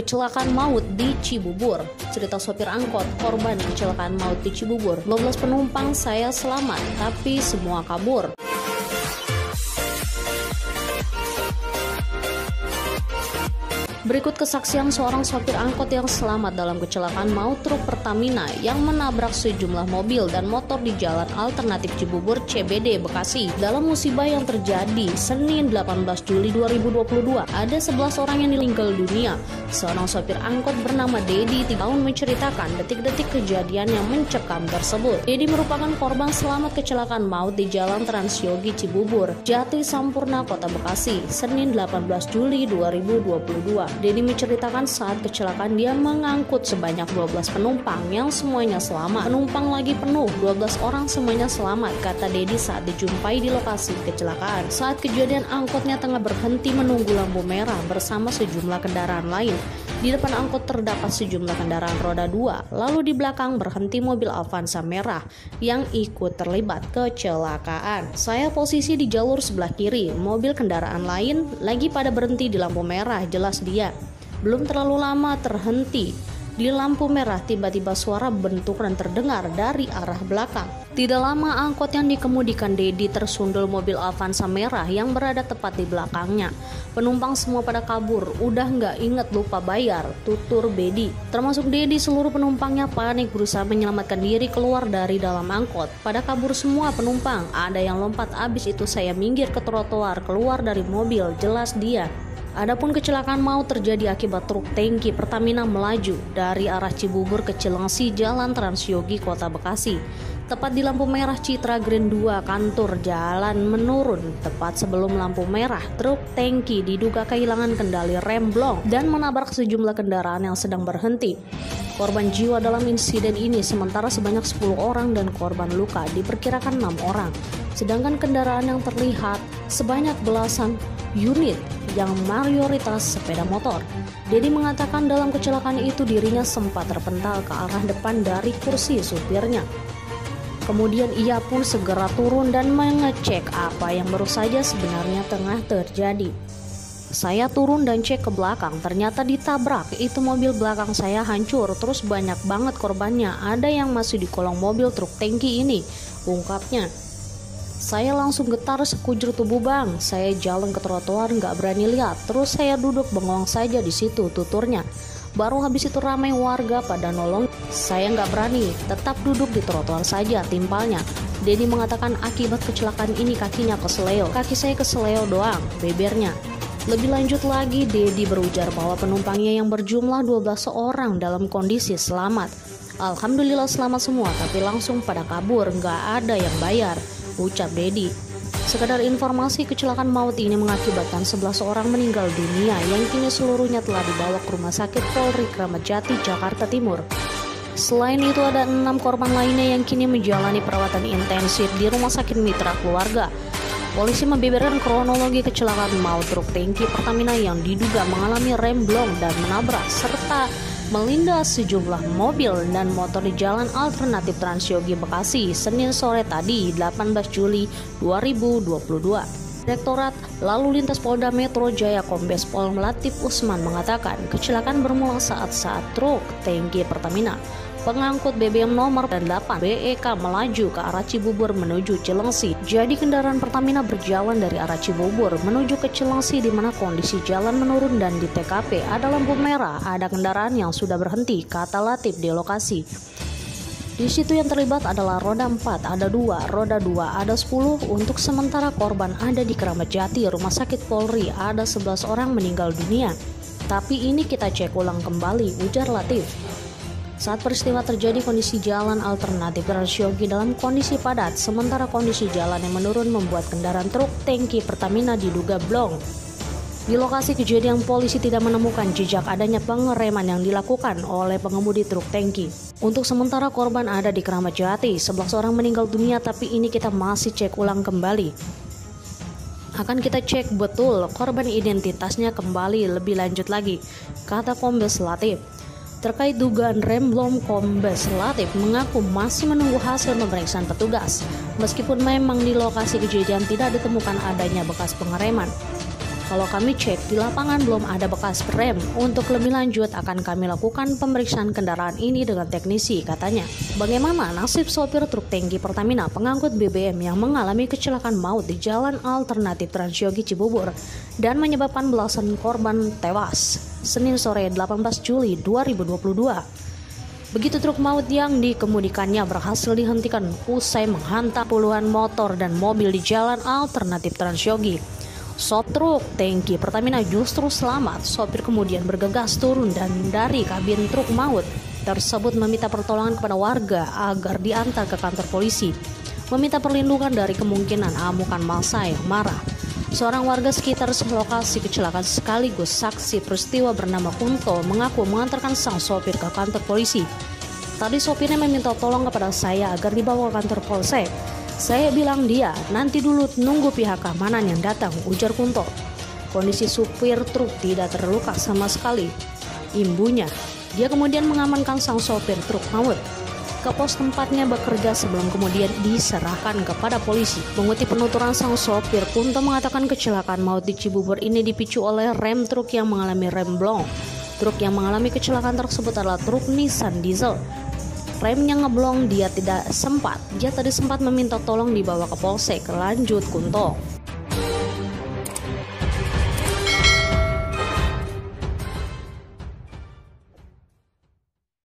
Kecelakaan maut di Cibubur. Cerita sopir angkot korban kecelakaan maut di Cibubur. 12 penumpang saya selamat, tapi semua kabur. Berikut kesaksian seorang sopir angkot yang selamat dalam kecelakaan maut truk Pertamina yang menabrak sejumlah mobil dan motor di Jalan Alternatif Cibubur CBD Bekasi. Dalam musibah yang terjadi Senin 18 Juli 2022, ada 11 orang yang meninggal dunia. Seorang sopir angkot bernama Dedi tahun menceritakan detik-detik kejadian yang mencekam tersebut. Dedi merupakan korban selamat kecelakaan maut di Jalan Transyogi Cibubur, Jati Sampurna, Kota Bekasi, Senin 18 Juli 2022. Denny menceritakan saat kecelakaan dia mengangkut sebanyak 12 penumpang yang semuanya selamat. Penumpang lagi penuh, 12 orang semuanya selamat, kata Dedi saat dijumpai di lokasi kecelakaan. Saat kejadian angkotnya tengah berhenti menunggu lampu merah bersama sejumlah kendaraan lain. Di depan angkot terdapat sejumlah kendaraan roda dua, lalu di belakang berhenti mobil Avanza merah yang ikut terlibat kecelakaan. Saya posisi di jalur sebelah kiri, mobil kendaraan lain lagi pada berhenti di lampu merah, jelas dia. Belum terlalu lama terhenti di lampu merah tiba-tiba suara benturan terdengar dari arah belakang. Tidak lama angkot yang dikemudikan Dedi tersundul mobil Avanza merah yang berada tepat di belakangnya. Penumpang semua pada kabur, udah nggak inget lupa bayar, tutur Bedi. Termasuk Dedi seluruh penumpangnya panik berusaha menyelamatkan diri keluar dari dalam angkot. Pada kabur semua penumpang, ada yang lompat abis itu saya minggir ke trotoar keluar dari mobil, jelas dia. Adapun kecelakaan mau terjadi akibat truk tangki Pertamina melaju dari arah Cibubur ke Cilengsi Jalan Transyogi Kota Bekasi. Tepat di lampu merah Citra Green 2 kantor jalan menurun tepat sebelum lampu merah truk tangki diduga kehilangan kendali rem blong dan menabrak sejumlah kendaraan yang sedang berhenti. Korban jiwa dalam insiden ini sementara sebanyak 10 orang dan korban luka diperkirakan 6 orang. Sedangkan kendaraan yang terlihat sebanyak belasan unit yang mayoritas sepeda motor. Dedi mengatakan dalam kecelakaan itu dirinya sempat terpental ke arah depan dari kursi supirnya. Kemudian ia pun segera turun dan mengecek apa yang baru saja sebenarnya tengah terjadi. Saya turun dan cek ke belakang, ternyata ditabrak. Itu mobil belakang saya hancur, terus banyak banget korbannya. Ada yang masih di kolong mobil truk tangki ini, ungkapnya. Saya langsung getar sekujur tubuh bang. Saya jalan ke trotoar nggak berani lihat. Terus saya duduk bengong saja di situ tuturnya. Baru habis itu ramai warga pada nolong. Saya nggak berani, tetap duduk di trotoar saja timpalnya. Denny mengatakan akibat kecelakaan ini kakinya keseleo. Kaki saya keseleo doang, bebernya. Lebih lanjut lagi, Dedi berujar bahwa penumpangnya yang berjumlah 12 orang dalam kondisi selamat. Alhamdulillah selamat semua, tapi langsung pada kabur, nggak ada yang bayar ucap Dedi. Sekadar informasi kecelakaan maut ini mengakibatkan 11 orang meninggal dunia yang kini seluruhnya telah dibawa ke Rumah Sakit Polri Kramat Jati, Jakarta Timur. Selain itu ada enam korban lainnya yang kini menjalani perawatan intensif di Rumah Sakit Mitra Keluarga. Polisi membeberkan kronologi kecelakaan maut truk tangki Pertamina yang diduga mengalami rem blong dan menabrak serta melindas sejumlah mobil dan motor di jalan alternatif Transyogi Bekasi Senin sore tadi 18 Juli 2022. Direktorat Lalu Lintas Polda Metro Jaya Kombes Pol Latif Usman mengatakan kecelakaan bermula saat saat truk tangki Pertamina pengangkut BBM nomor 8 BEK melaju ke arah Cibubur menuju Cilengsi. Jadi kendaraan Pertamina berjalan dari arah Cibubur menuju ke Cilengsi di mana kondisi jalan menurun dan di TKP ada lampu merah, ada kendaraan yang sudah berhenti, kata Latif di lokasi. Di situ yang terlibat adalah roda 4, ada dua, roda 2, ada 10. Untuk sementara korban ada di Keramat Jati, Rumah Sakit Polri, ada 11 orang meninggal dunia. Tapi ini kita cek ulang kembali, ujar Latif. Saat peristiwa terjadi kondisi jalan alternatif Rasyogi dalam kondisi padat, sementara kondisi jalan yang menurun membuat kendaraan truk tangki Pertamina diduga blong. Di lokasi kejadian polisi tidak menemukan jejak adanya pengereman yang dilakukan oleh pengemudi truk tangki. Untuk sementara korban ada di Keramat Jati, 11 orang meninggal dunia tapi ini kita masih cek ulang kembali. Akan kita cek betul korban identitasnya kembali lebih lanjut lagi, kata Kombes Latif. Terkait dugaan rem Kombes Latif mengaku masih menunggu hasil pemeriksaan petugas. Meskipun memang di lokasi kejadian tidak ditemukan adanya bekas pengereman. Kalau kami cek di lapangan belum ada bekas rem. Untuk lebih lanjut akan kami lakukan pemeriksaan kendaraan ini dengan teknisi, katanya. Bagaimana nasib sopir truk tangki Pertamina pengangkut BBM yang mengalami kecelakaan maut di jalan alternatif Transyogi Cibubur dan menyebabkan belasan korban tewas? Senin sore 18 Juli 2022. Begitu truk maut yang dikemudikannya berhasil dihentikan usai menghantam puluhan motor dan mobil di jalan alternatif Transyogi. Sop truk tangki Pertamina justru selamat. Sopir kemudian bergegas turun dan dari kabin truk maut tersebut meminta pertolongan kepada warga agar diantar ke kantor polisi. Meminta perlindungan dari kemungkinan amukan massa yang marah. Seorang warga sekitar lokasi kecelakaan sekaligus saksi peristiwa bernama Kunto mengaku mengantarkan sang sopir ke kantor polisi. Tadi sopirnya meminta tolong kepada saya agar dibawa ke kantor polsek. Saya bilang dia, nanti dulu nunggu pihak keamanan yang datang, ujar Kunto. Kondisi supir truk tidak terluka sama sekali. Imbunya, dia kemudian mengamankan sang sopir truk maut ke pos tempatnya bekerja sebelum kemudian diserahkan kepada polisi. Mengutip penuturan sang sopir, Kunto mengatakan kecelakaan maut di Cibubur ini dipicu oleh rem truk yang mengalami rem blong. Truk yang mengalami kecelakaan tersebut adalah truk Nissan diesel remnya ngeblong dia tidak sempat. Dia tadi sempat meminta tolong dibawa ke polsek. Lanjut Kunto